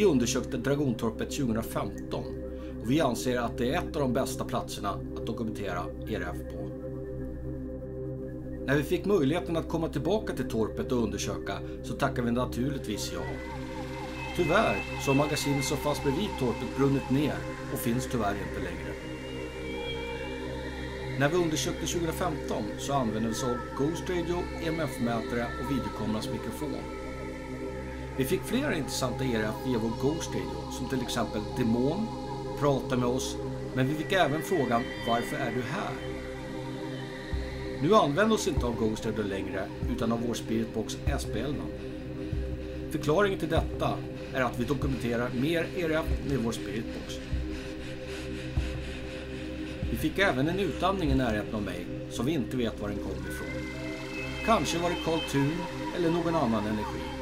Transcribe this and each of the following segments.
Vi undersökte Dragontorpet 2015 och vi anser att det är ett av de bästa platserna att dokumentera ERF på. När vi fick möjligheten att komma tillbaka till torpet och undersöka så tackade vi naturligtvis ja. Tyvärr så har magasinet som fanns bredvid torpet brunnit ner och finns tyvärr inte längre. När vi undersökte 2015 så använde vi oss av Ghost Radio, EMF-mätare och videokamerans mikrofon. Vi fick flera intressanta era via vår Ghost Radio, som till exempel Demon, Prata med oss, men vi fick även frågan Varför är du här? Nu använder oss inte av Ghost Radio längre, utan av vår Spiritbox SP11. Förklaringen till detta är att vi dokumenterar mer era med vår Spiritbox. Vi fick även en utandning i närheten av mig, som vi inte vet var den kom ifrån. Kanske var det Karl Thun eller någon annan energi.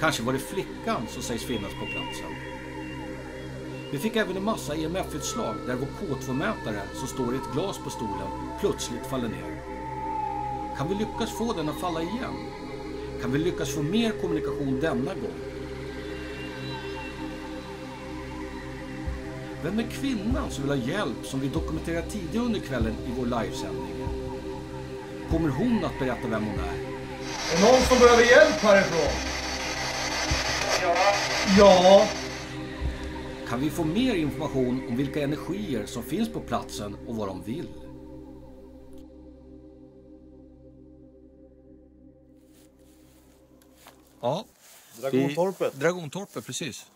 Kanske var det flickan som sägs finnas på platsen. Vi fick även en massa EMF-utslag där vår K2-mätare som står i ett glas på stolen plötsligt faller ner. Kan vi lyckas få den att falla igen? Kan vi lyckas få mer kommunikation denna gång? Vem är kvinnan som vill ha hjälp som vi dokumenterade tidigare under kvällen i vår livesändning? Kommer hon att berätta vem hon är? Är det någon som behöver hjälp härifrån? Ja. Kan vi få mer information om vilka energier som finns på platsen och vad de vill? Ja, Dragontorpet. Dragontorpet, precis.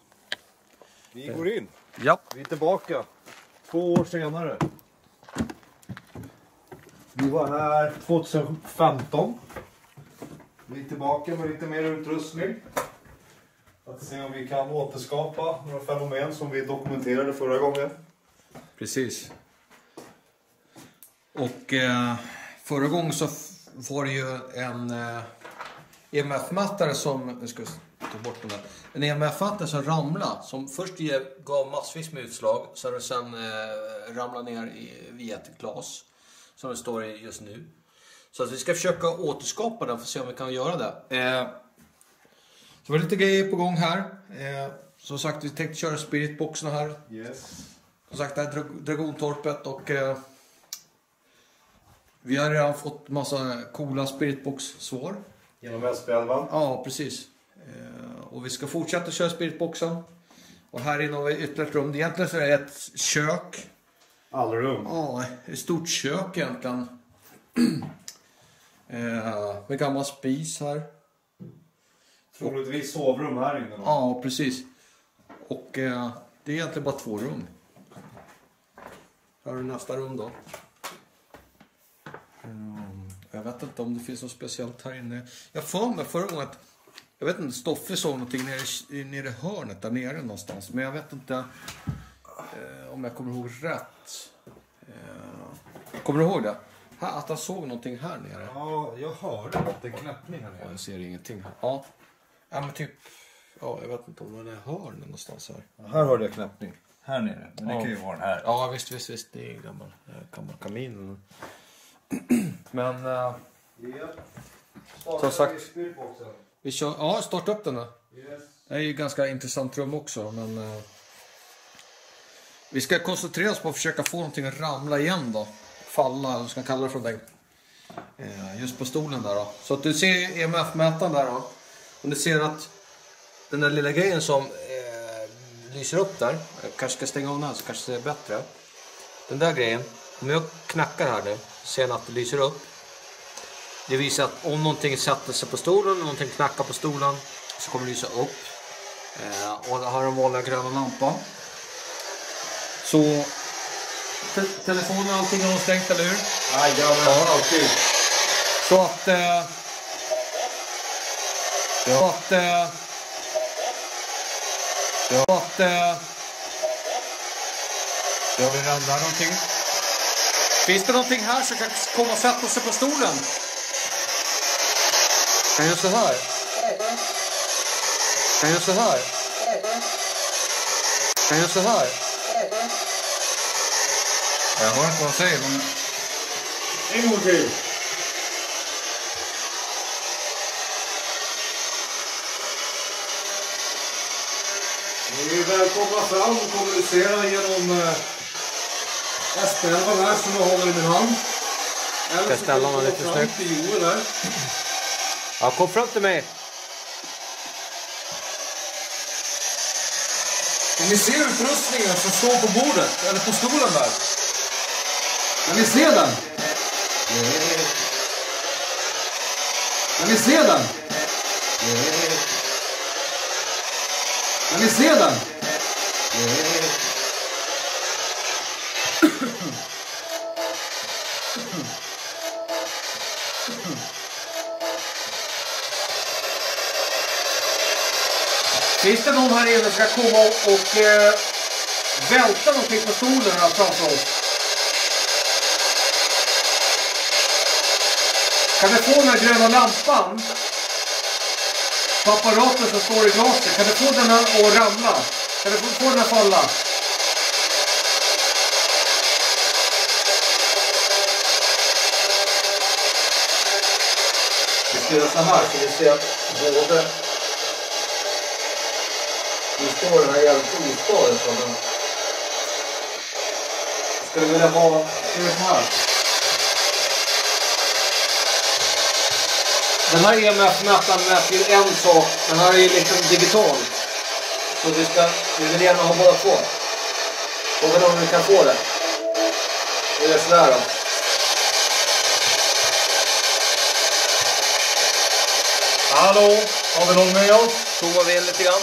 Vi går in. Ja, Vi är tillbaka. Två år senare. Vi var här 2015. Vi är tillbaka med lite mer utrustning. Att se om vi kan återskapa några fenomen som vi dokumenterade förra gången. precis. Och eh, förra gången så var det ju en eh, EMF-mätare som, Jag ska jag ta bort den där. En EMF-mätare som ramlade, som först ge, gav massvis med utslag, så det sen eh, ramlade ner i, via ett glas, som det står i just nu. Så att vi ska försöka återskapa den för att se om vi kan göra det. Eh, så det var lite grejer på gång här. Eh, som sagt, vi tänkte köra spiritboxarna här. Yes. Som sagt, det här är Dra- Dragontorpet och eh, vi har redan fått massa coola spiritbox-svar. Genom SP11. Ja, precis. Eh, och vi ska fortsätta köra spiritboxen. Och här inne har vi ytterligare ett rum. Egentligen så är det ett kök. Allrum. Ja, ett stort kök egentligen. eh, med gammal spis här. Troligtvis sovrum här inne. då. Ja, precis. Och eh, det är egentligen bara två rum. Här har du nästa rum då. Mm, jag vet inte om det finns något speciellt här inne. Jag får mig förra gången att jag vet inte, Stoffe såg någonting nere, i- nere i hörnet där nere någonstans. Men jag vet inte eh, om jag kommer ihåg rätt. Eh, kommer du ihåg det? Ha- Att han såg någonting här nere? Ja, jag hörde. En knäppning här Ja, nere. jag ser ingenting här. Ja, ja men typ. Ja, jag vet inte om det är hörnet någonstans här. Här hörde jag knäppning. Här nere. Men det Ja. kan ju vara den här. Ja, visst, visst, visst. Det är en gammal, eh, gammal kamin. Men eh, Som sagt. vi kör... Ja, starta upp den då. Yes. Det är ju ett ganska intressant rum också, men... eh, vi ska koncentrera oss på att försöka få någonting att ramla igen då. Falla, eller vad ska man kalla det för dig. Eh, just på stolen där då. Så att du ser EMF-mätaren där då. Och du ser att den där lilla grejen som eh, lyser upp där. Jag kanske ska stänga av den här så kanske det är bättre. Den där grejen. Om jag knackar här nu ser jag att det lyser upp. Det visar att om någonting sätter sig på stolen, någonting knackar på stolen så kommer det lysa upp. Eh, och har den vanliga gröna lampan. Så te telefonen och allting har hon stängt, eller hur? Jajamän, Ja. alltid. Så att... Eh, jag att... Eh, Jag att... Eh, jag vill rädda någonting. Finns det någonting här som kan komma och sätta sig på stolen? Kan jag så här? Kan jag så här? Kan jag så här? Jag hör inte vad han säger, men... En gång till. Är välkomna fram och kommunicera genom eh, S11 här som jag håller i min hand. Eller Ska ställa ni lite snyggt? Ja, kom fram till mig. Kan ni se utrustningen som står på bordet? Eller på stolen där? Kan ni se den? Kan ni se den? Kan ni se den? Någon här inne som ska komma och, och eh, välta någonting på stolen här framför oss? Kan du få den här gröna lampan på apparaten som står i glaset? Kan du få den här att ramla? Kan du få, få den att falla? Vi ska göra så här så vi ser både... Står den här jävligt ostadigt. men- Skulle vilja ha... Ska vi här? Den här EMF-mätaren mäter ju en sak. Den här är ju liksom digital. Så vi, ska, vi vill gärna ha båda två. Frågan om vi kan få det. Det är sådär då. Hallå, har vi någon med oss? Zoomar vi lite grann.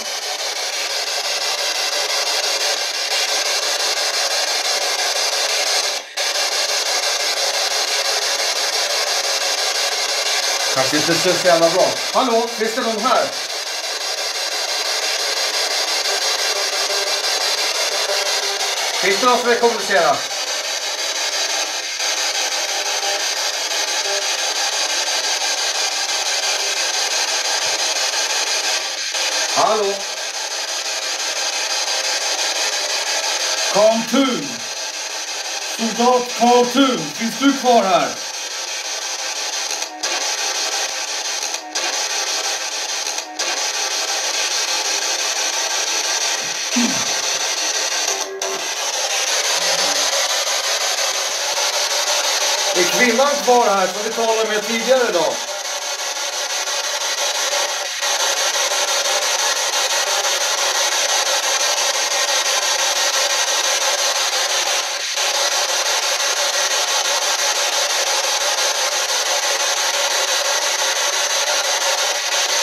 Faktiskt. Det ser så jävla bra. Hallå, finns det någon här? Finns det någon som vill kommunicera? Hallå? Karl Thun! Soldat Karl Thun, finns du kvar här? Kvar här som vi talade med tidigare idag?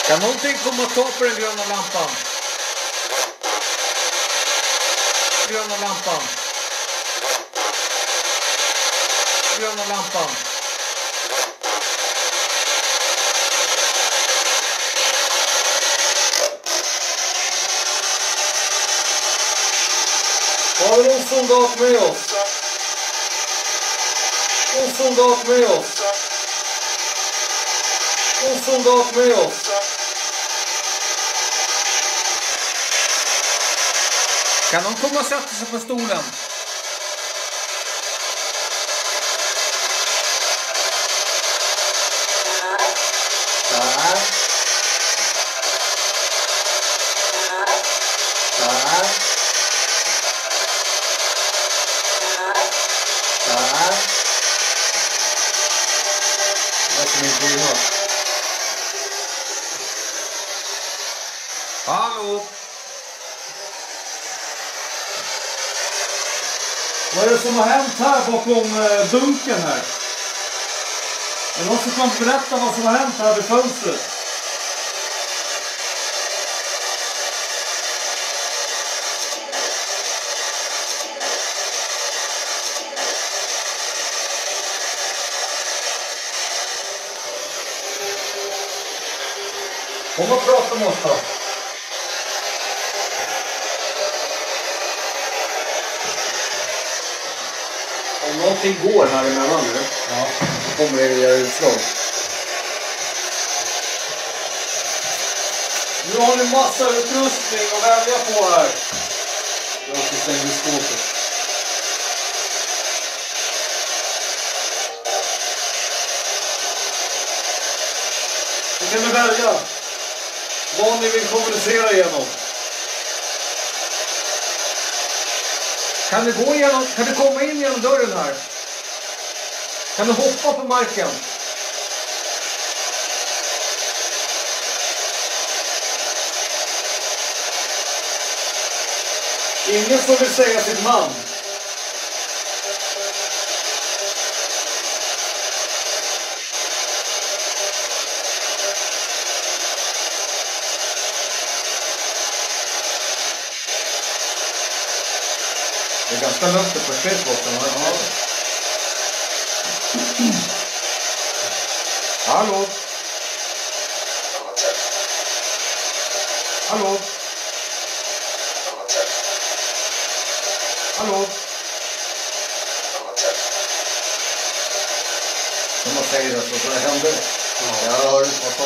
Kan någonting komma och ta på den gröna lampan? Gröna lampan. Gröna lampan. Har vi någon soldat med oss? Någon soldat med oss? Någon soldat med oss? Kan någon komma och sätta sig på stolen? Vad är det som har hänt här bakom eh, dunken? här? Är det någon som kan berätta vad som har hänt här vid fönstret? Kom och prata med oss då. Någonting går här emellan nu, Ja. då kommer det göra utslag. Nu har ni massa utrustning att välja på här. Jag ska stänga skåpet. Nu kan ni välja vad ni vill kommunicera genom. Kan du gå igenom, kan du komma in genom dörren här? Kan du hoppa på marken? Ingen som vill säga sitt namn. Det är ganska lugnt på den här. Hallå? Hallå? Hallå? Som man säger det så det händer. Ja, jag hör vad sa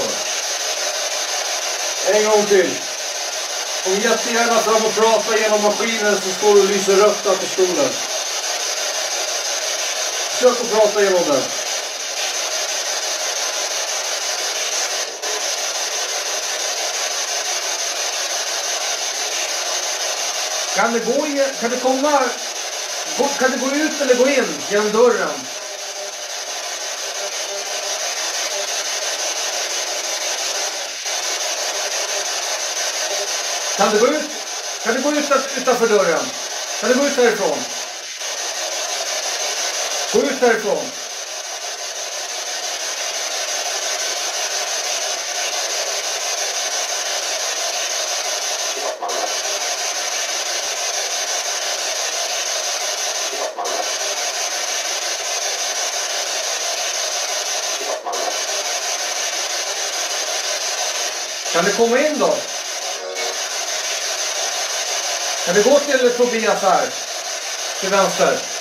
du? En gång till. Kom jättegärna fram och prata genom maskinen som står och lyser rött där på stolen. Försök att prata igenom den. Kan det gå in, kan det komma, kan det gå ut eller gå in genom dörren? Kan det gå ut, kan det gå ut utanför dörren? Kan det gå ut härifrån? Ut härifrån. Kan du komma in då? Kan vi gå till Tobias här? Till vänster.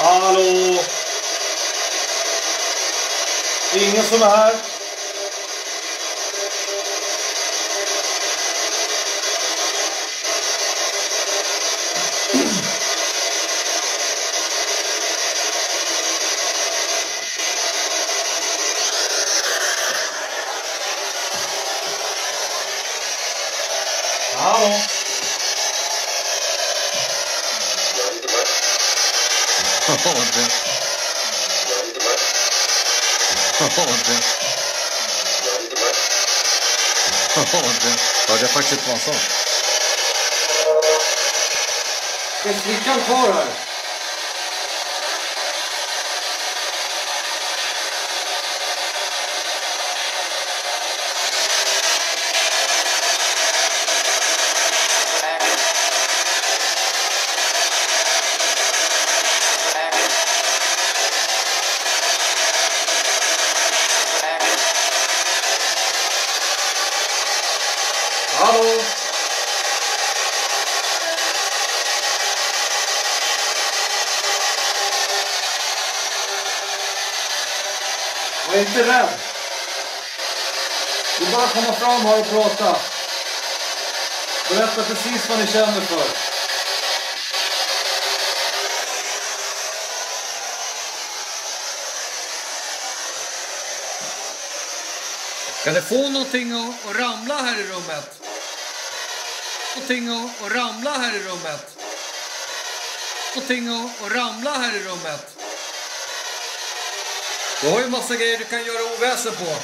Hallå? Ingen som är här? Hallå? Ja, det. Ja, det. Ja, det. Hörde jag faktiskt vad han sa. Är flickan kvar här? Hallå? Är inte rädd. Det är bara att komma fram här och prata. Berätta precis vad ni känner för. Kan du få någonting att, att ramla här i rummet? Någonting att, att ramla här i rummet? Någonting att, att ramla här i rummet? Du har ju massa grejer du kan göra oväsen på.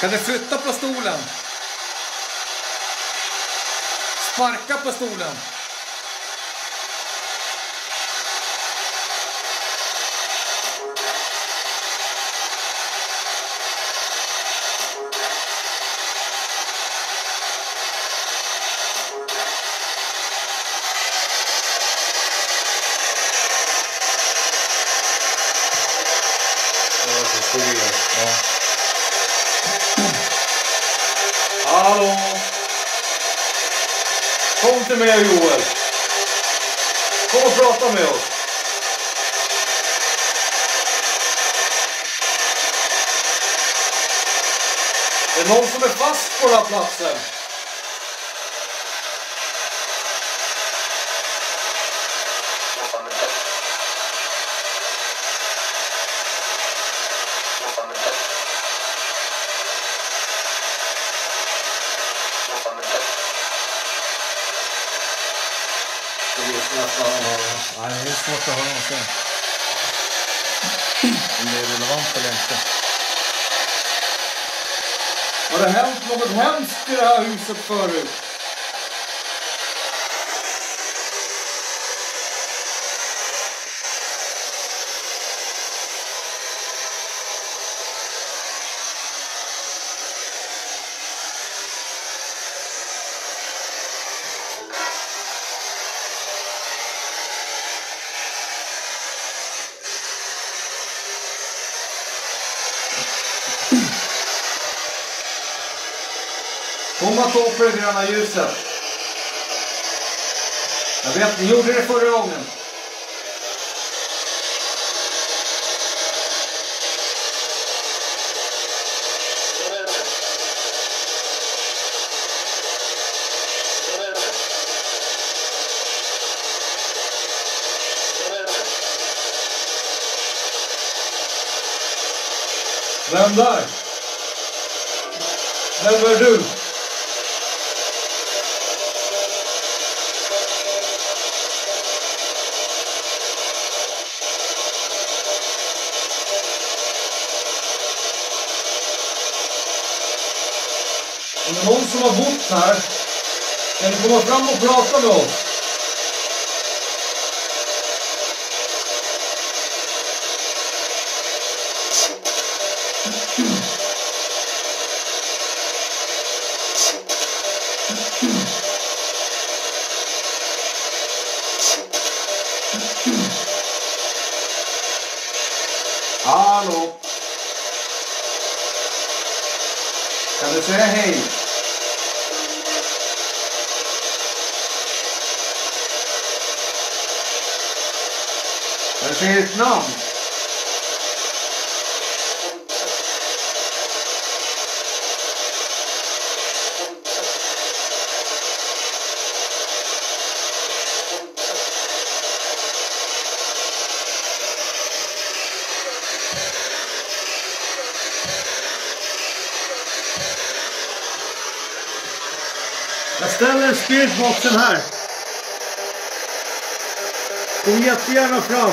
Kan du flytta på stolen? Sparka på stolen? Hallå? Kom till mig Joel. Kom och prata med oss. Det är någon som är fast på den här platsen. Nej, det är svårt. Om det är relevant eller inte. Har det hänt något hemskt i det här huset förut? Kom på det gröna ljuset. Jag vet, ni gjorde det förra gången. Vem där? Vem är du? Om det är någon som har bott här, kan ni komma fram och spiritboxen här. Kom jättegärna fram.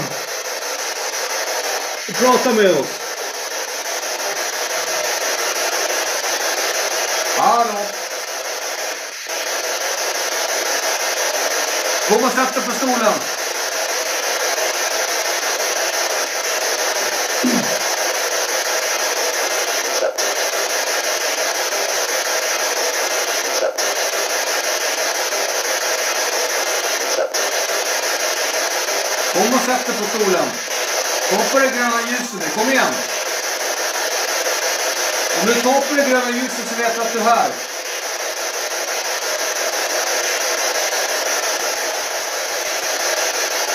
Och prata med oss. Hallå? Kom och sätt dig på stolen. Kom och dig stolen. Kom på det gröna ljuset nu. Kom igen. Om du tar på det gröna ljuset så vet du att du är här.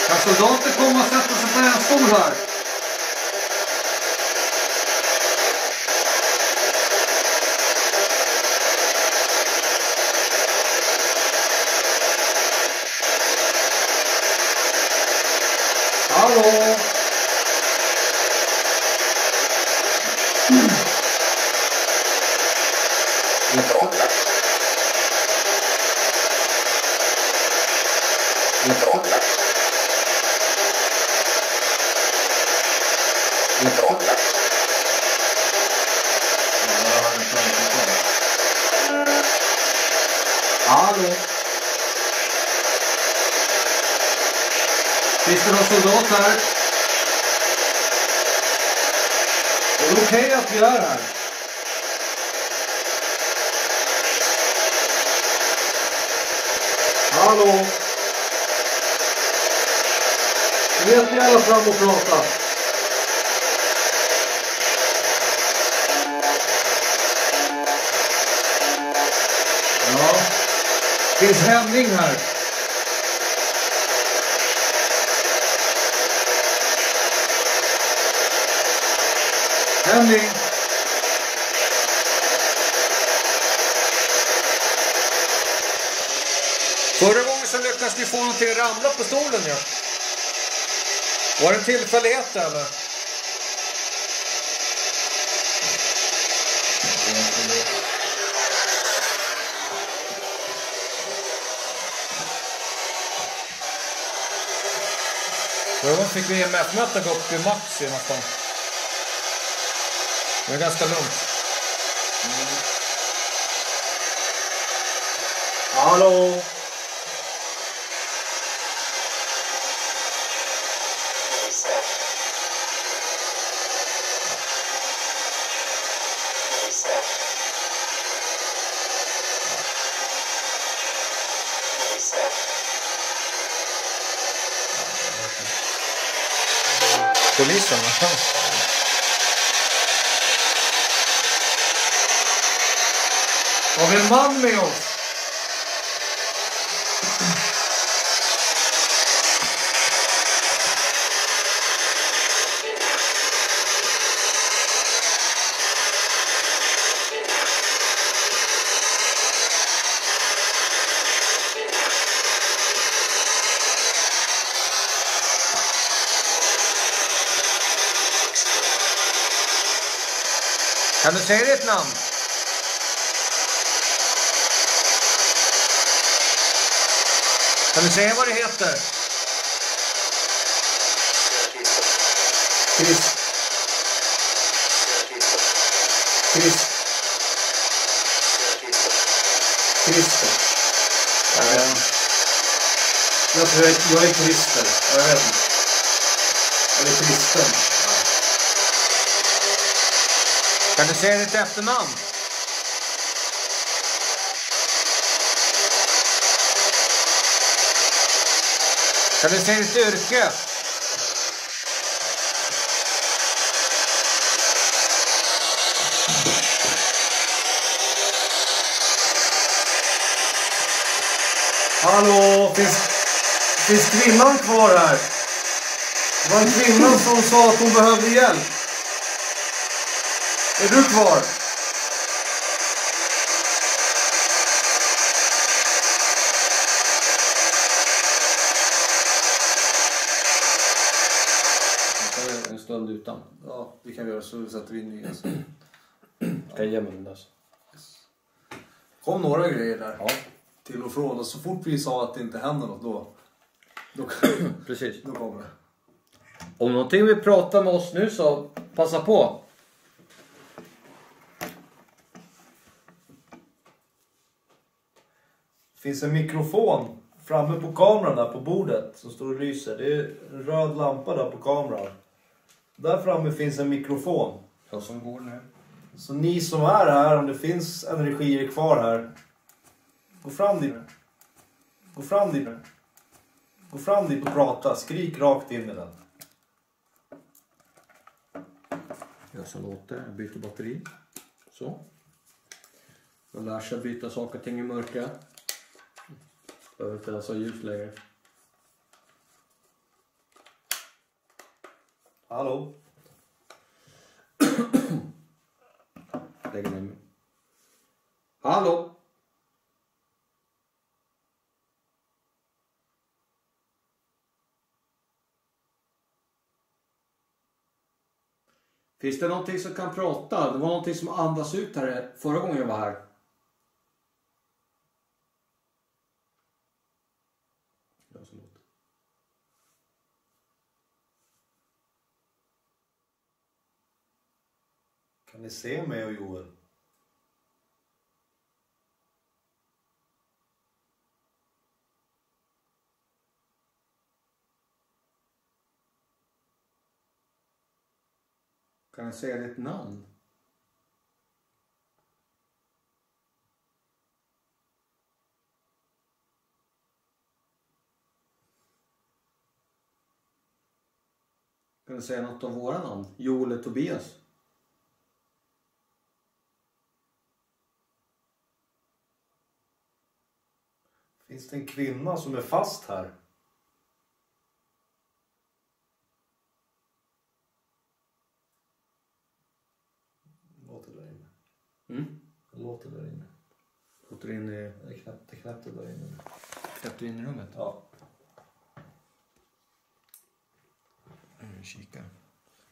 Kan soldater komma och sätta sig på en stol här? Hallå? Hallå? Finns det någon soldat här? Är det okej att vi är här? Hallå? Ni gärna ni alla fram och prata. Ja, det Finns Henning här? Henning? Förra gången så lyckades ni få någonting att ramla på stolen ju. Ja. Var det en tillfällighet eller? Förra gången fick vi EMF-möte gå upp till i nästan. Det är ganska lugnt. Hallå? Polisen va? Har vi en man med oss? Kan du säga ditt namn? Kan du säga vad det heter? Chris. Chris. Christer. Jag, tror jag, jag är Christer. Jag vet inte. Eller Kristen. Kan du säga ditt efternamn? Kan du säga ditt yrke? Hallå, finns, finns kvinnan kvar här? Det var en kvinna som sa att hon behövde hjälp. Är du kvar? En stund utan. Ja, kan vi så sätter vi in nya. Kan jag ge mig den där? kom några grejer där. Ja, Till och från. Och så fort vi sa att det inte händer något då. Då, precis. då kommer det. Om någonting vill prata med oss nu så passa på. Det finns en mikrofon framme på kameran där på bordet som står och lyser. Det är en röd lampa där på kameran. Där framme finns en mikrofon. Jag som går nu. Så ni som är här, om det finns energier kvar här. Gå fram dit. Gå fram dit. Gå fram dit och prata. Skrik rakt in i den. Jag som låter. Jag byter batteri. Så. Man lär sig byta saker och ting i mörka. Behöver inte ens ha ljus längre. Hallå? Lägger ner mig. Hallå? Finns det någonting som kan prata? Det var någonting som andas ut här förra gången jag var här. Jag som låter. Kan ni se mig och Joel? Kan jag säga ditt namn? Kan du säga något av våra namn? Joel och Tobias? Finns det en kvinna som är fast här? Låter där inne. Mm. Det låter där inne. Låter in i... Det knäppte, knäppte där inne. Släppte in i rummet? Ja. Mm, kika.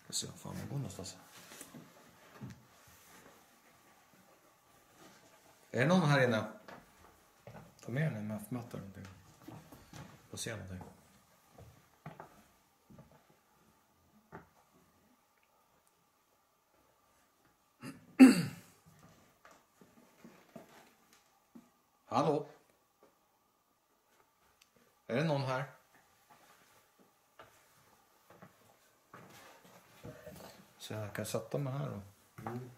Jag ser var fan jag går någonstans. Är det någon här inne? Ta med en MF-matta eller någonting. Och se någonting. Hallå? Är det någon här? Så jag kan sätta mig här då. Mm.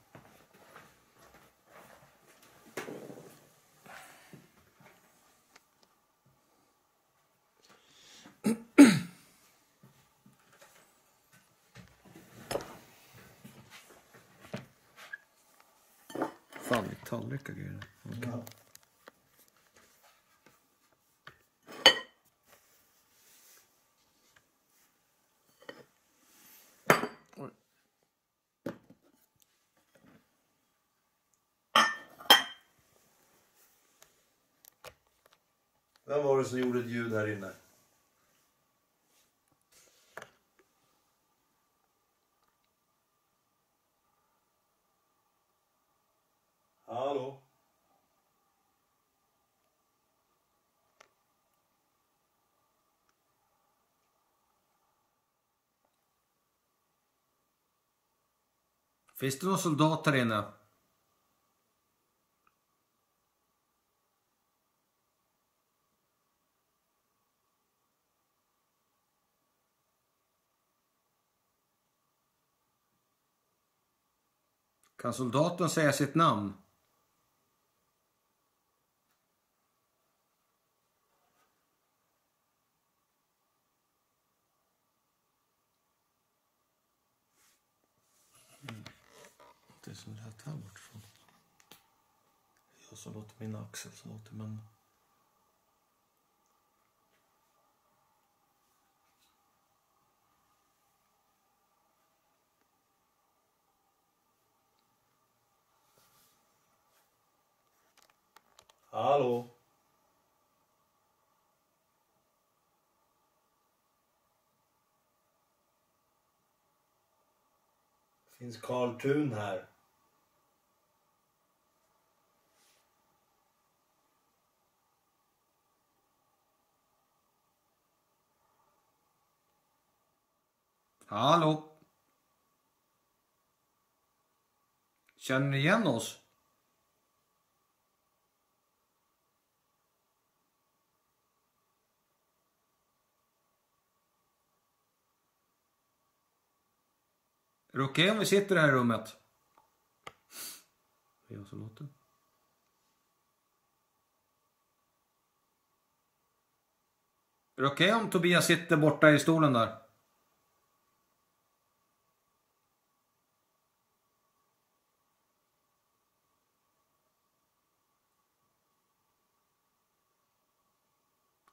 Tallrikar och grejer. Okej. Ja. Vem var det som gjorde ett ljud här inne? Hallå? Finns det någon soldat här inne? Kan soldaten säga sitt namn? Det är här bort från. Jag som låter min axel som låter men... Hallå? Finns Karl Thun här? Hallå? Känner ni igen oss? Är det okej om vi sitter här i rummet? Det är jag som låter. Är det okej om Tobias sitter borta i stolen där?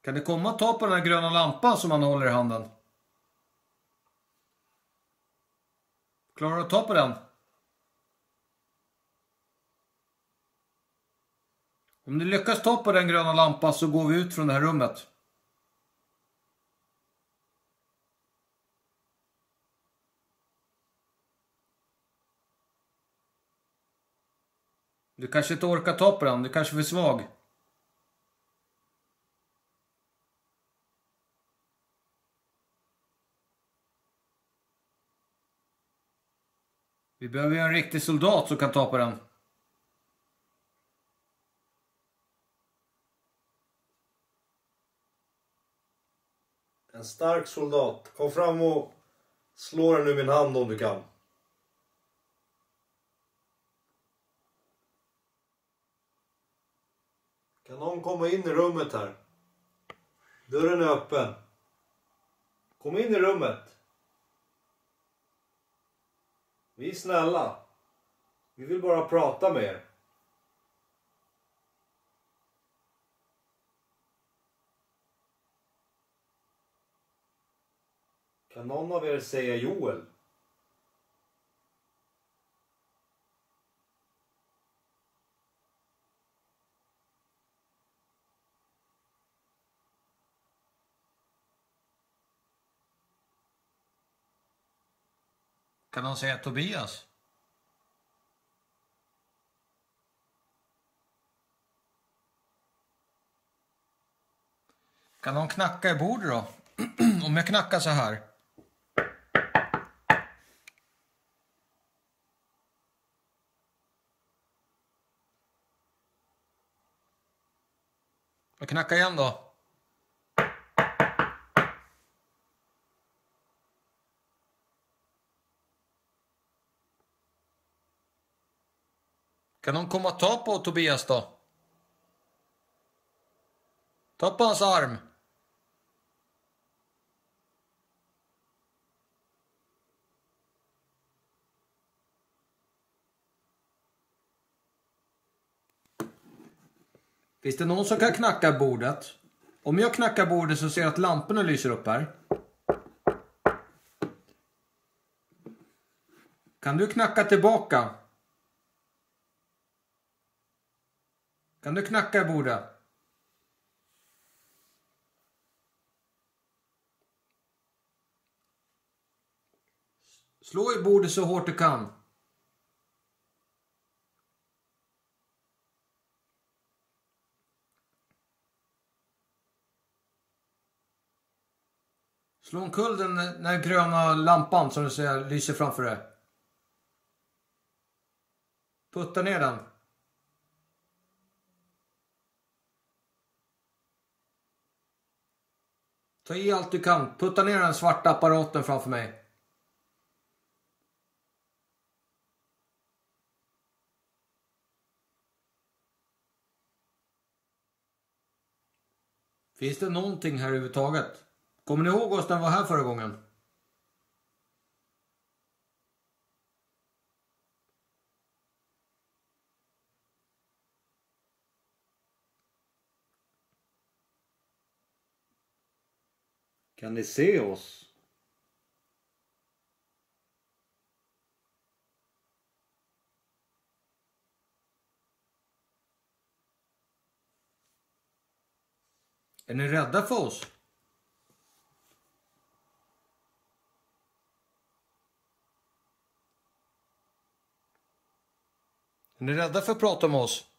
Kan du komma och ta på den här gröna lampan som han håller i handen? Klarar du att ta på den? Om du lyckas ta på den gröna lampan så går vi ut från det här rummet. Du kanske inte orkar ta på den, du kanske är för svag. Behöver ju en riktig soldat som kan ta på den. En stark soldat. Kom fram och slå den ur min hand om du kan. Kan någon komma in i rummet här? Dörren är öppen. Kom in i rummet. Vi är snälla. Vi vill bara prata med er. Kan någon av er säga Joel? Kan någon säga Tobias? Kan någon knacka i bordet då? Om jag knackar så här. Jag knackar igen då. Kan någon komma och ta på Tobias då? Ta på hans arm. Finns det någon som kan knacka bordet? Om jag knackar bordet så ser jag att lamporna lyser upp här. Kan du knacka tillbaka? Kan du knacka i bordet? Slå i bordet så hårt du kan. Slå omkull den, den här gröna lampan som du ser lyser framför dig. Putta ner den. Ta i allt du kan. Putta ner den svarta apparaten framför mig. Finns det någonting här överhuvudtaget? Kommer ni ihåg oss när vi var här förra gången? Kan ni se oss? Är ni rädda för oss? Är ni rädda för att prata med oss?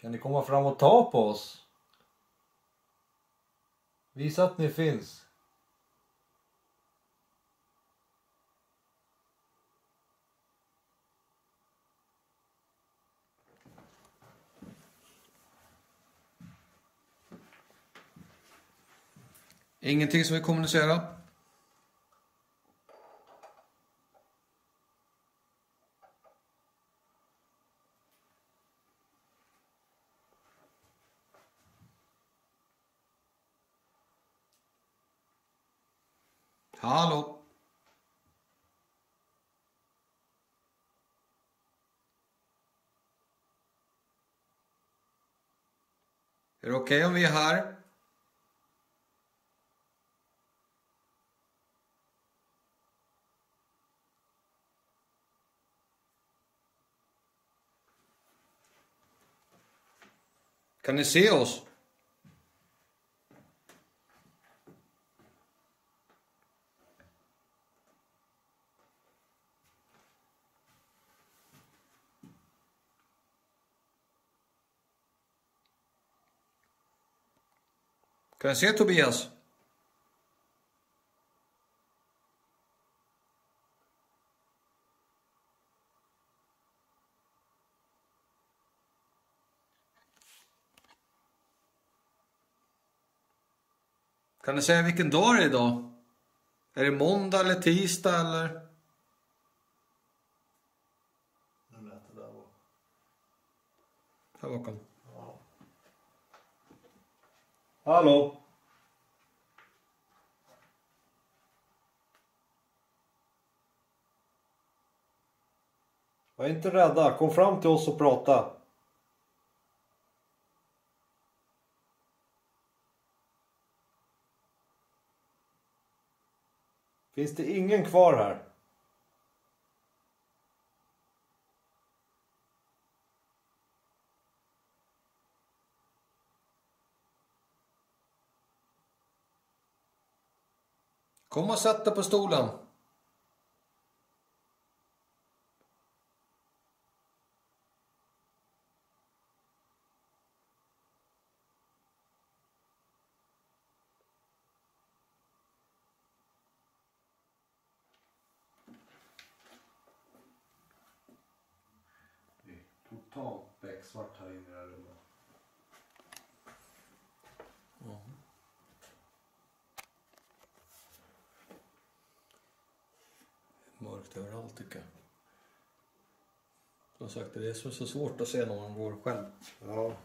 Kan ni komma fram och ta på oss? Visa att ni finns. Ingenting som vill kommunicera? Hallå? Är det okej okay om vi är här? Kan ni se oss? Kan jag se Tobias? Kan du säga vilken dag det är idag? Är det måndag eller tisdag eller? Nu lät det där bak. Här bakom. Hallå? Var inte rädda. Kom fram till oss och prata. Finns det ingen kvar här? Kom och sätt dig på stolen. Det är totalt becksvart här inne i det här rummet. Tycker jag. Som sagt, det är så, så svårt att se när man går själv. Ja.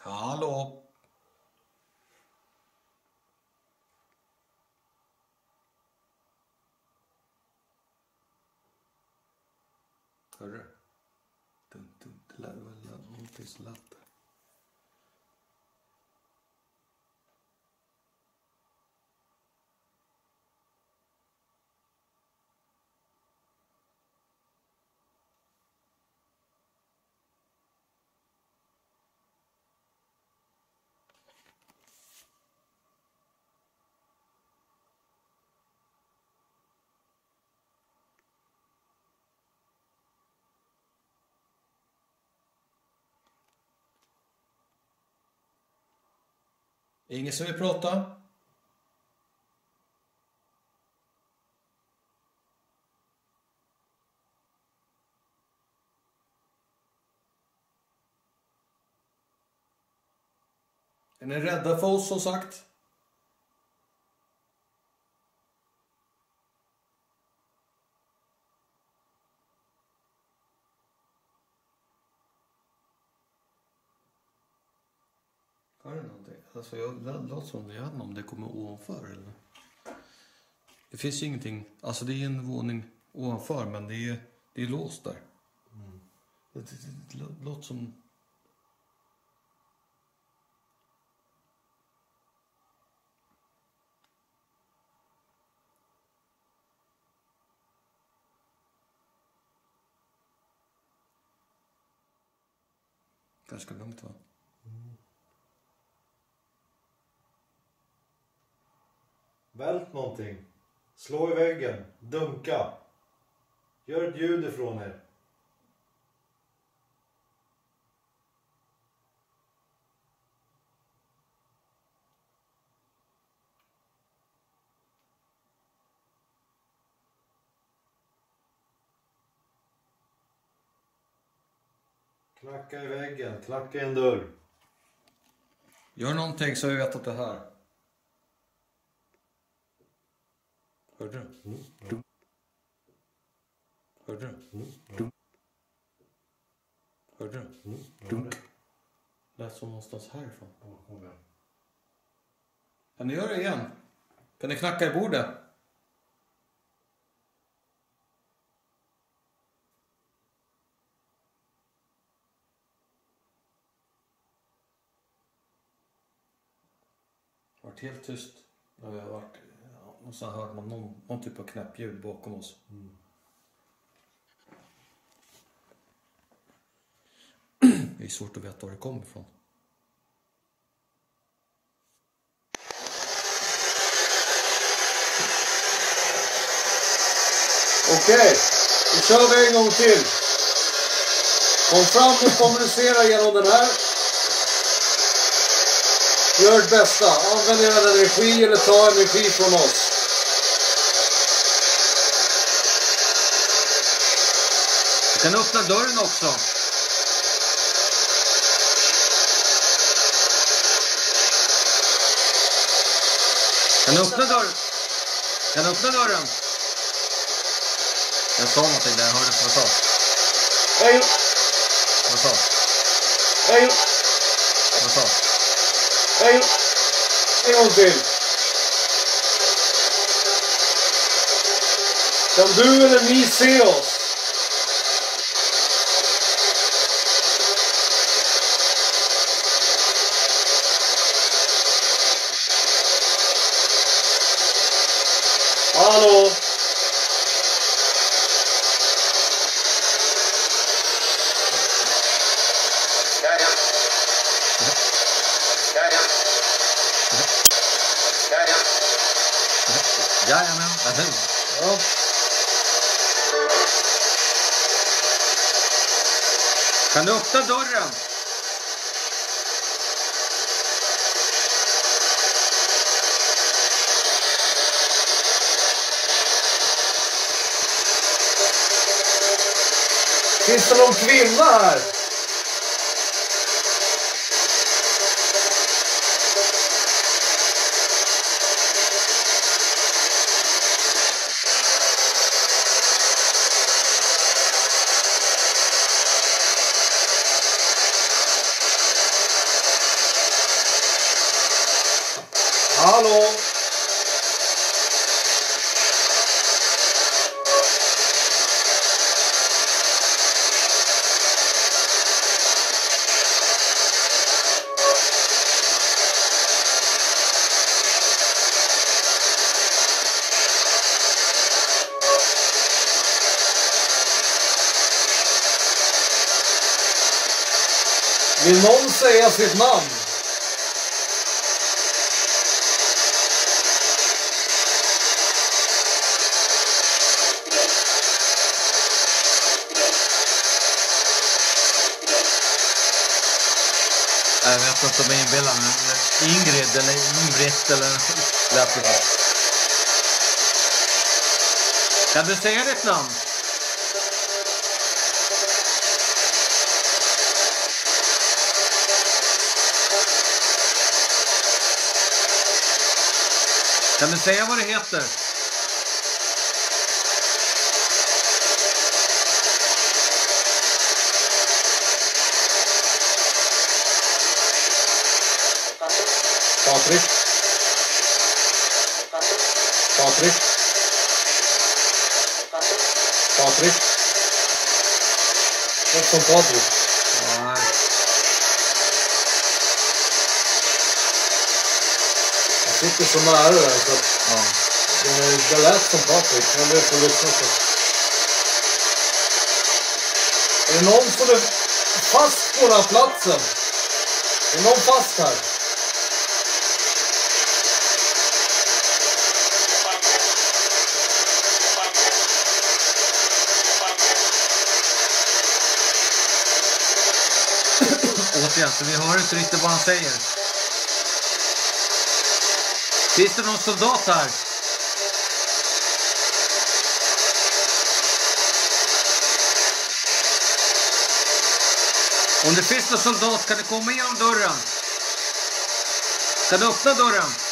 Hallå? Hörru? Dun, dun, Det lät väl någonting Ingen som vill prata? Är ni rädda för oss som sagt? Hör du någonting? Alltså jag, det låter som, jag vet inte om det kommer ovanför eller? Det finns ju ingenting, alltså det är en våning ovanför men det är, det är låst där. Det, det, det, lå- låter som... Ganska lugnt va? Vält någonting. Slå i väggen. Dunka. Gör ett ljud ifrån er. Knacka i väggen, knacka i en dörr. Gör någonting så vi vet att det är här. Hörde du? Dum. Hörde du? Dum. Hörde du? Dunk. Lät som någonstans härifrån. Kan ni göra det igen? Kan ni knacka i bordet? Det har varit helt tyst när vi har varit. Och sen hör man någon, någon typ av knäppljud bakom oss. Det är svårt att veta var det kommer ifrån. Okej, nu kör vi en gång till. Kom fram och kommunicera genom den här. Gör ert bästa. Använd er energi eller ta energi från oss. Du kan öppna dörren också. Kan du öppna dörren? Kan du öppna dörren? Jag sa någonting där, jag hörde inte vad jag sa. Hej! Vad sa Hej! Vad sa Hej! En gång till. Kan du eller ni se oss? Hallå? Jajamän, eller hur? Ja. Kan du öppna dörren? Finns det någon kvinna här? Hallå? Vill någon säga sitt namn? Jag vet inte om jag inbillar mig. Ingrid eller Ingrid eller lät det så. Kan du säga ditt namn? Kan du säga vad det heter? Patrik? Patrik? Patrik? Något som Patrik. Sitter så nära där så att Ja. det, det lät som Patrik. Men det får lyssna på. Är det någon som är fast på den här platsen? Är det någon fast här? Återigen, så vi hör inte riktigt vad han säger. Finns det någon soldat här? Om det finns någon soldat, kan du komma igenom dörren? Kan du öppna dörren?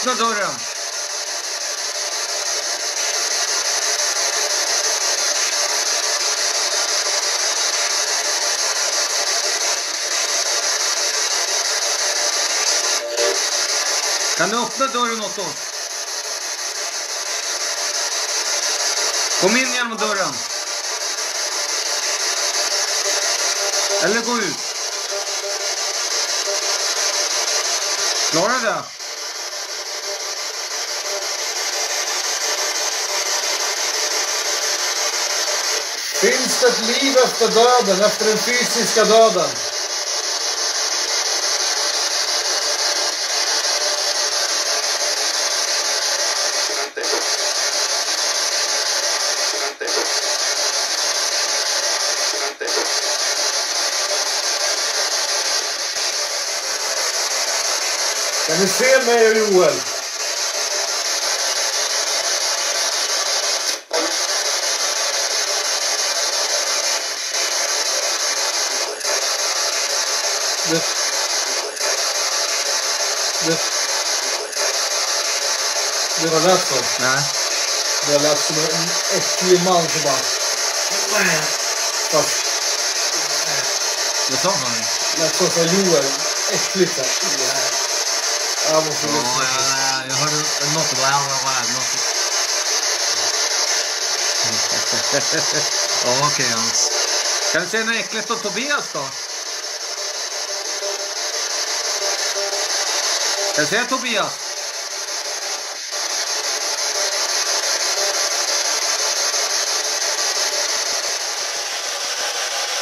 Öppna dörren? Kan du öppna dörren åt oss? Kom in genom dörren. Eller gå ut. Klarar du det? Finns det ett liv efter döden, efter den fysiska döden? Kan ni se mig och Joel? Det, det var lätt så. Nej. Det lät som en äcklig man som bara... Fast Det sa han. det lät som från Joel. Äckligt. Jag måste Ja, lyssna. jag, jag hörde något. något. ja, okej Hans. Kan du säga något äckligt om Tobias då? Kan du säga Tobias?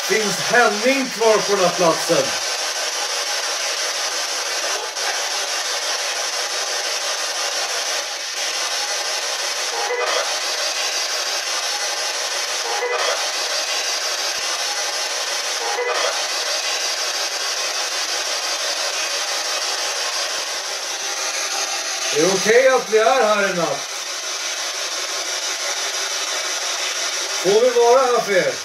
Finns Henning kvar på den här platsen? Det Är okej okej att vi är här en natt? Får vi vara här för er?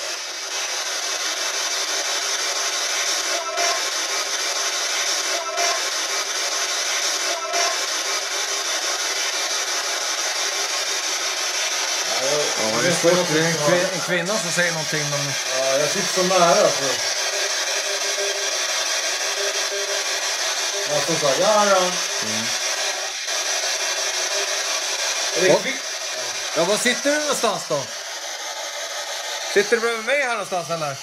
Det är en, kvin- en kvinna som säger någonting om... Ja, jag sitter så nära så. Ja, som sagt, ja, Ja. kvin- Ja, var sitter du någonstans då? Sitter du bredvid mig här någonstans eller?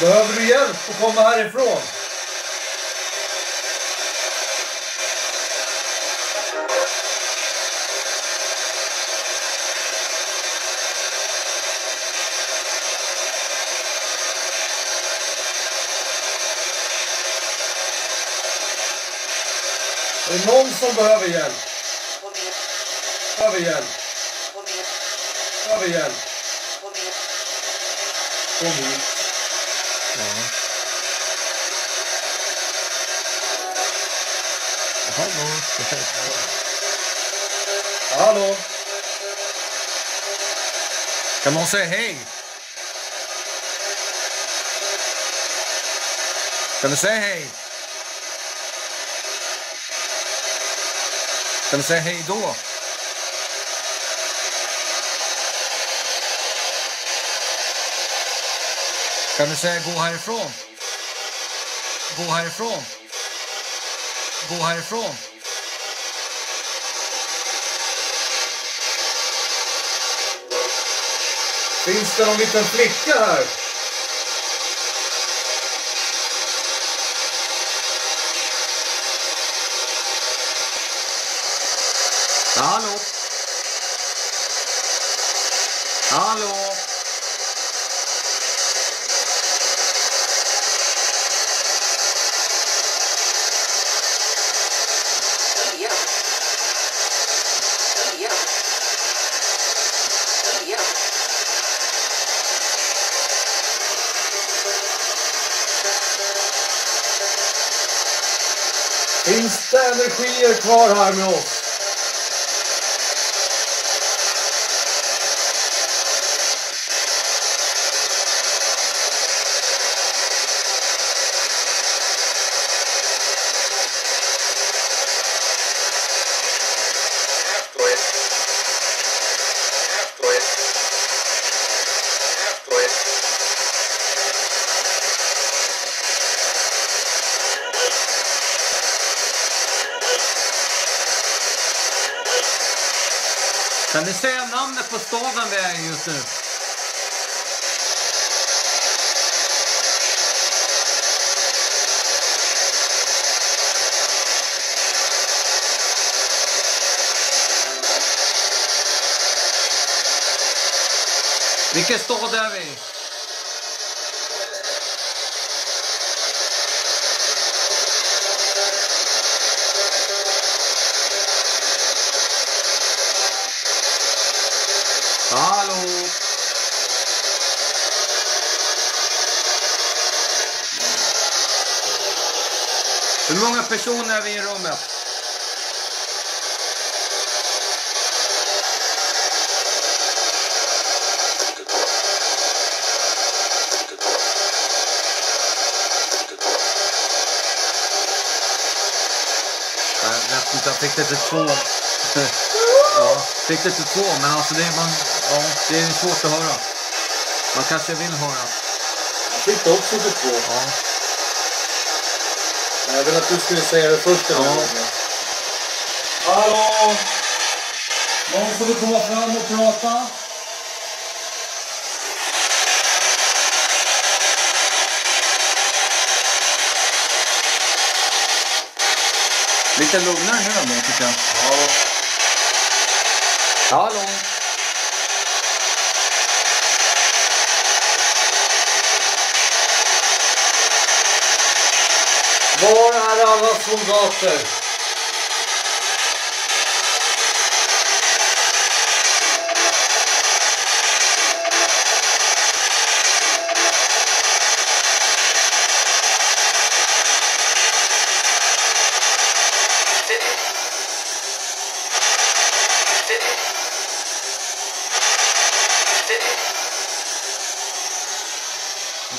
Behöver du hjälp att komma härifrån? Är det någon som behöver hjälp? Behöver hjälp? Behöver hjälp? Kom hit. Ja. Hallå? Hallå? Kan någon säga hej? Kan du säga hej? Kan du säga hej då? Kan du säga gå härifrån? Gå härifrån? Gå härifrån? Finns det någon liten flicka här? Hallå? Hallå? Ja. Ja. Ja. Finns det energier på i just nu? Vilken stad vi Hur många personer är vi i rummet? riktigt. Han fick det till två. Ja, fick det till två, men alltså det är, man, ja, det är svårt att höra. Man kanske vill höra. Jag fick det också till två. Ja. Jag vill att du skulle säga det först Ja. Hallå! Någon som vill komma fram och prata? Lite lugnare nu ändå, tycker jag. Ja. Hallå! Var är alla soldater?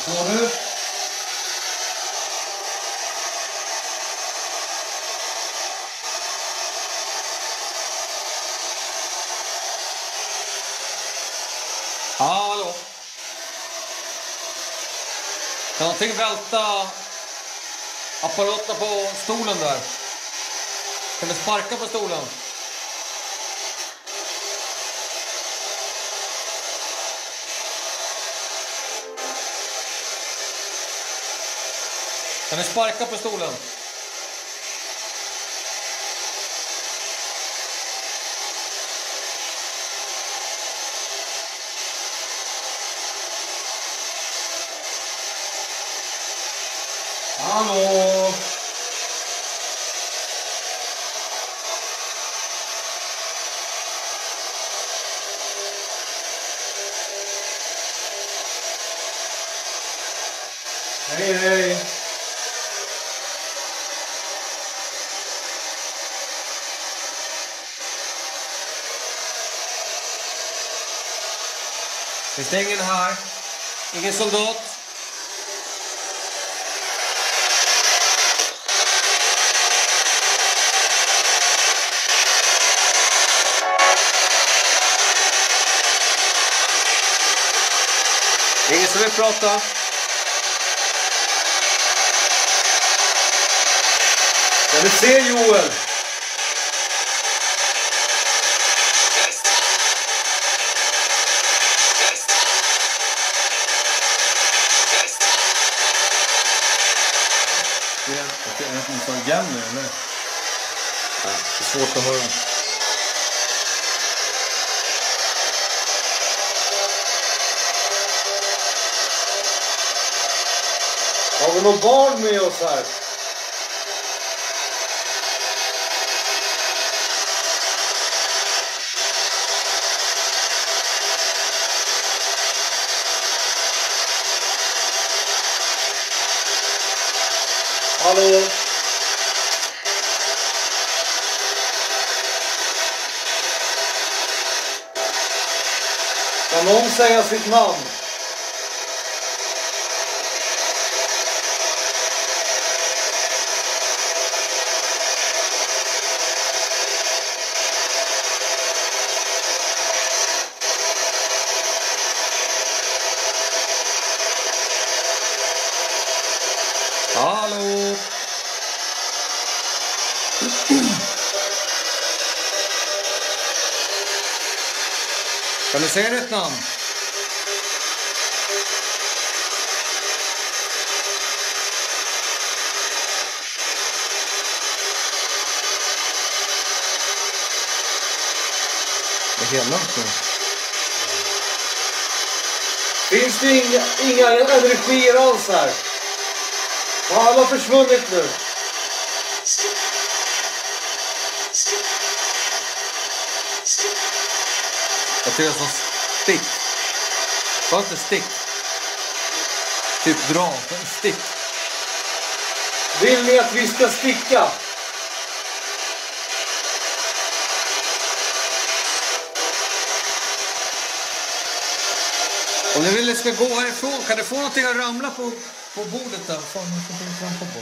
Vad sa du? Hallå! Kan välta apparaten på stolen där? Kan du sparka på stolen? Kan du sparka på stolen? Hallå! Hej, hej! Finns det ingen här? Ingen soldat? Vill prata? Kan du se Joel? Det är, det är någon som igen nu, eller? Det är svårt att höra. Vi någon barn med oss här? Hallå? Kan någon säga sitt namn? Hallå! Säga ditt namn? Det är helt nu. Finns det inga, inga energier alls här? Har alla försvunnit nu? Jag tycker som stick. Var inte stick? Typ dra. Stick. Vill ni att vi ska sticka? Om du vill att ska gå härifrån, kan du få någonting att ramla på, på bordet där? Fan, jag får inte trampa på.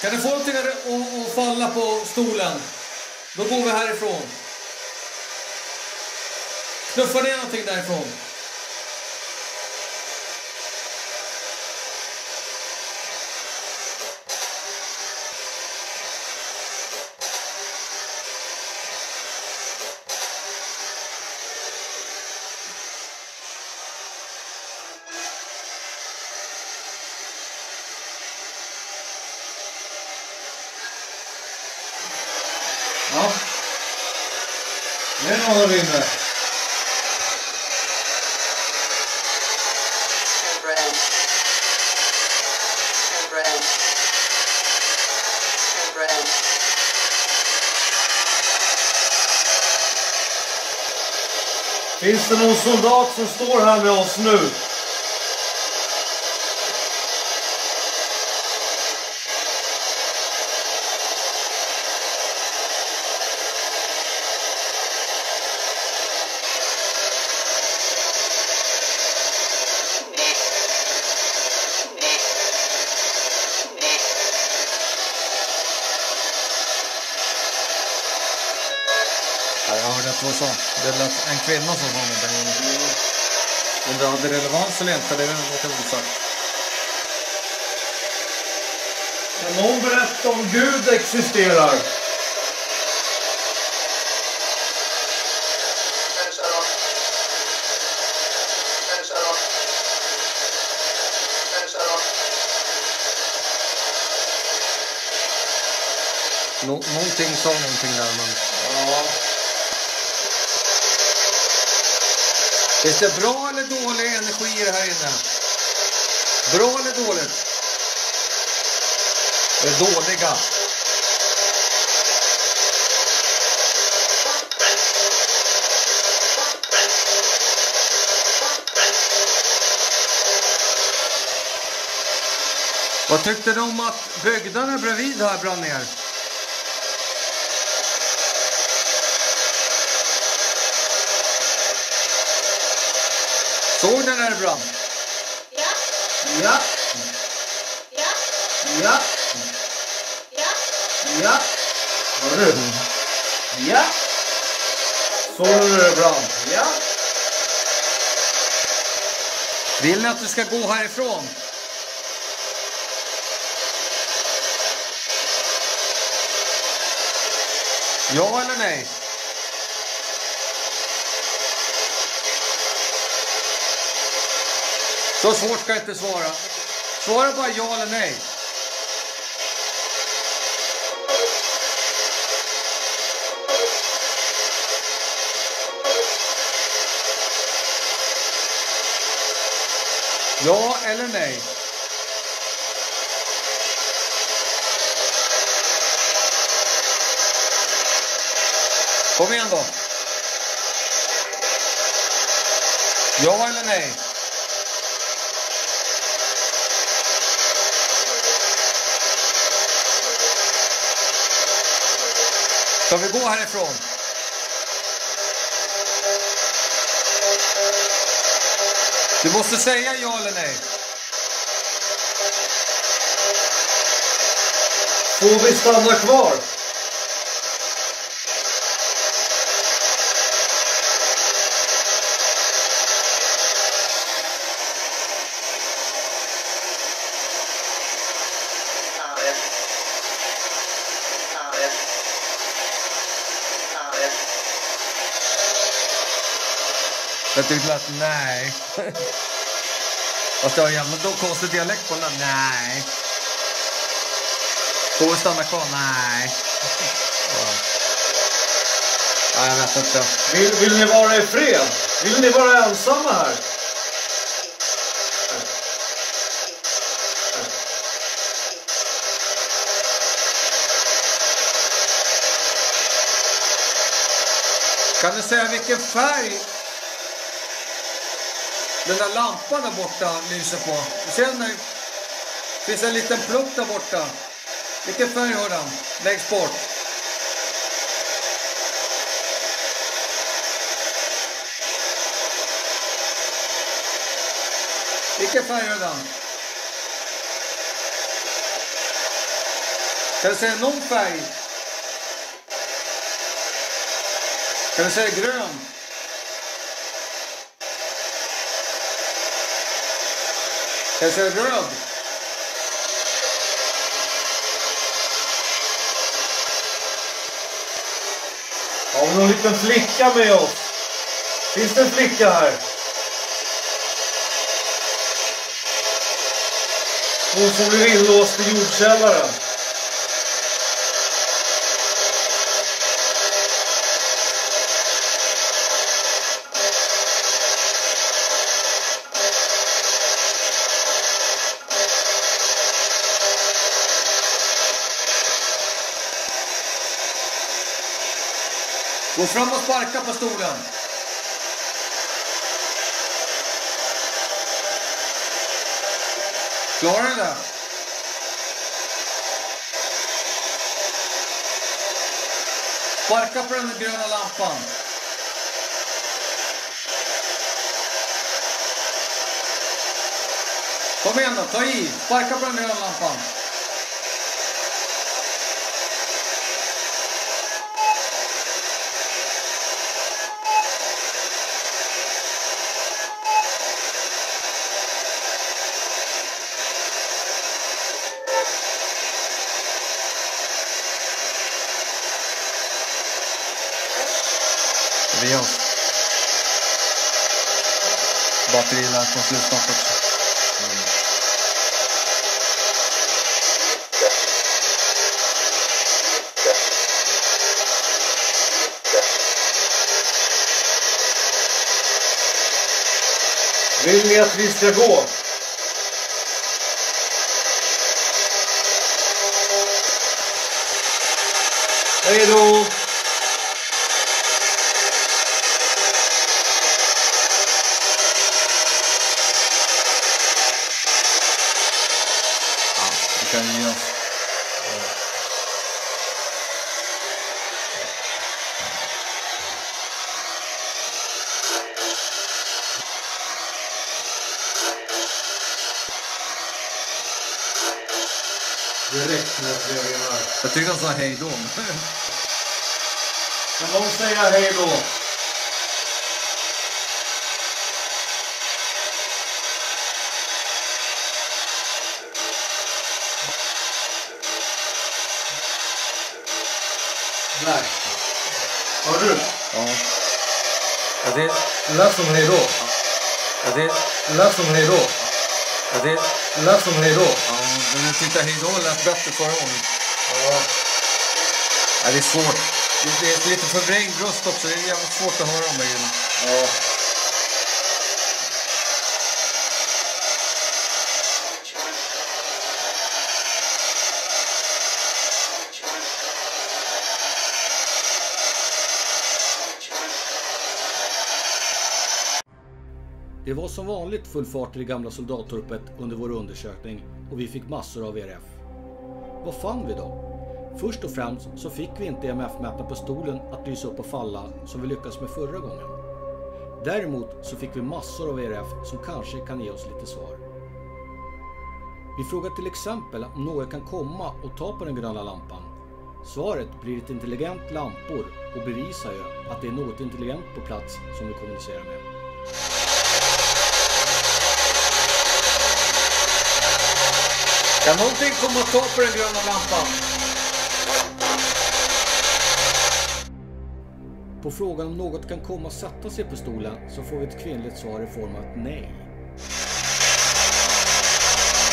Kan du få någonting att, att, att falla på stolen? Då går vi härifrån. Knuffa ner någonting därifrån. Ja. Det är någon där Det någon soldat som står här med oss nu? Ja, jag hörde att det var så. Det lät en kvinna som sa någonting. Om det hade relevans eller inte, det låter osagt. Kan någon berätta om Gud existerar? Nå någonting sa någonting där, men... Ja. Finns det bra eller dålig energi i det här inne? Bra eller dåligt? Det är dåliga. Vad tyckte du om att byggnaderna bredvid här brann ner? Såg ni när det brann? Ja. Ja. Ja. Ja. Ja. Hör du? Ja. Såg du hur det brann? Ja. Vill ni att du ska gå härifrån? Ja eller nej? Så svårt ska jag inte svara. Svara bara ja eller nej. Ja eller nej? Kom igen då. Ja eller nej? Ska vi gå härifrån? Du måste säga ja eller nej. Får vi stanna kvar? Jag tyckte att nej. Fast jag har jävla då konstig dialekt på den. där. Nej. Får vi stanna kvar? Nej. Ja. Ja, jag vet inte. Vill, vill ni vara i fred? Vill ni vara ensamma här? Kan du säga vilken färg den där lampan där borta lyser på? Du ser den där? Det finns en liten plupp där borta. Vilken färg har den? Längst bort. Vilken färg har den? Kan du säga någon färg? Kan du säga grön? Jag du säga röd? Har vi någon liten flicka med oss? Finns det en flicka här? Hon som blev inlåst i jordkällaren. Gå fram och sparka på stolen. Klarar du det? Sparka på den gröna lampan. Kom igen då, ta i. Sparka på den gröna lampan. Vi har batterierna på slut snart också. Vill ni att vi ska gå? Hej då! Ja, vi kan ge oss. Direkt när jag är här. Jag tyckte han sa kan någon säga hej då? Nej. Har du? Ja. Ja, det, Det lät som hej då. ja, det, Det lät som hej då. ja, det, Det lät som hej då. ja, men jag tyckte hej då lät bättre förra gången. Ja. Ja, det är svårt. Det är lite förvrängd röst också. Det är jävligt svårt att höra de här grejerna. ja. Det var som vanligt full fart i det gamla soldattorpet under vår undersökning och vi fick massor av ERF. Vad fann vi då? Först och främst så fick vi inte EMF-mätaren på stolen att lysa upp och falla som vi lyckades med förra gången. Däremot så fick vi massor av ERF som kanske kan ge oss lite svar. Vi frågar till exempel om något kan komma och ta på den gröna lampan. Svaret blir ett intelligent lampor och bevisar ju att det är något intelligent på plats som vi kommunicerar med. Kan någonting komma och ta på den gröna lampan? På frågan om något kan komma och sätta sig på stolen så får vi ett kvinnligt svar i form av ett nej.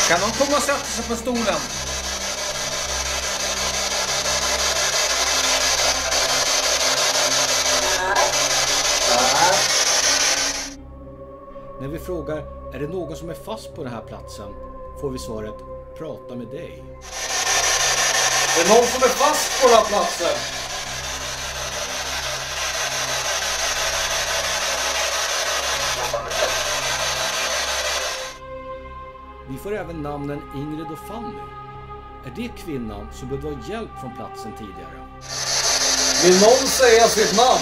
Kan någon komma och sätta sig på stolen? När vi frågar är det någon som är fast på den här platsen får vi svaret prata med dig. Det är någon som är fast på den här platsen. får även namnen Ingrid och Fanny. Är det kvinnan som behövde ha hjälp från platsen tidigare? Vill någon säga sitt namn?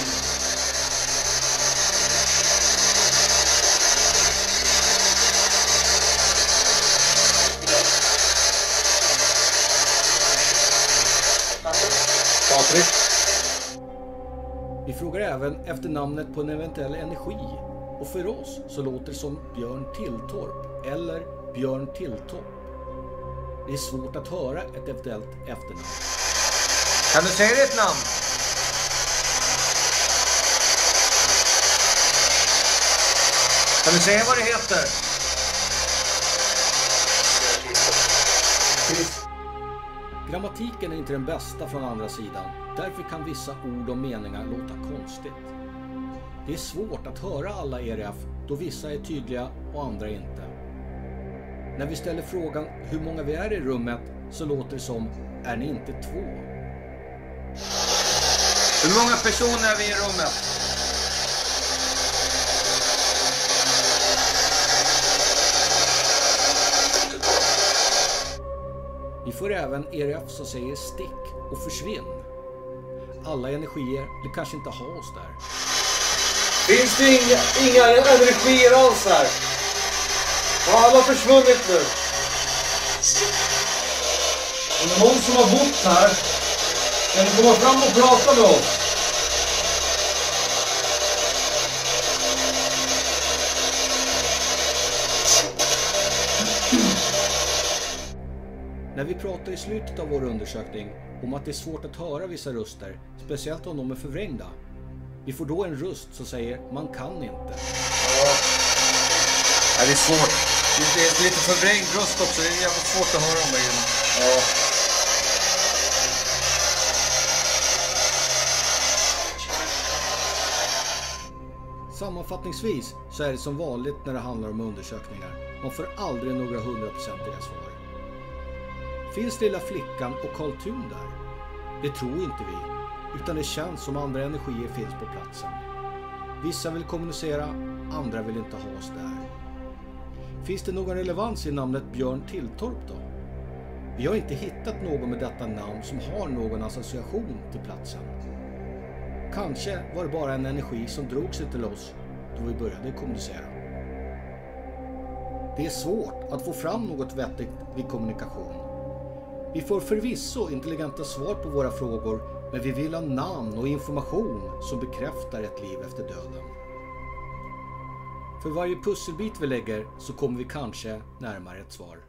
Vi frågar även efter namnet på en eventuell energi och för oss så låter det som Björn Tilltorp eller Björn Tilltorp. Det är svårt att höra ett eventuellt efternamn. Kan du säga ditt namn? Kan du säga vad det heter? Grammatiken är inte den bästa från andra sidan. Därför kan vissa ord och meningar låta konstigt. Det är svårt att höra alla ERF då vissa är tydliga och andra inte. När vi ställer frågan hur många vi är i rummet så låter det som är ni inte två? Hur många personer är vi i rummet? Vi får även ERF som säger stick och försvinn. Alla energier vill kanske inte ha oss där. Finns det inga, inga energier alls här? Har alla försvunnit nu? Om det är någon som har bott här, kan ni komma fram och prata med oss? När vi pratar i slutet av vår undersökning om att det är svårt att höra vissa röster, speciellt om de är förvrängda. Vi får då en röst som säger man kan inte. Ja, det är svårt. Det är lite förvrängd röst också. Det är jävligt svårt att höra de där grejerna. Ja. Sammanfattningsvis så är det som vanligt när det handlar om undersökningar. Man får aldrig några hundraprocentiga svar. Finns lilla flickan och Karl Thun där? Det tror inte vi, utan det känns som andra energier finns på platsen. Vissa vill kommunicera, andra vill inte ha oss där. Finns det någon relevans i namnet Björn Tilltorp då? Vi har inte hittat någon med detta namn som har någon association till platsen. Kanske var det bara en energi som drog sig till oss då vi började kommunicera. Det är svårt att få fram något vettigt vid kommunikation. Vi får förvisso intelligenta svar på våra frågor men vi vill ha namn och information som bekräftar ett liv efter döden. För varje pusselbit vi lägger så kommer vi kanske närmare ett svar.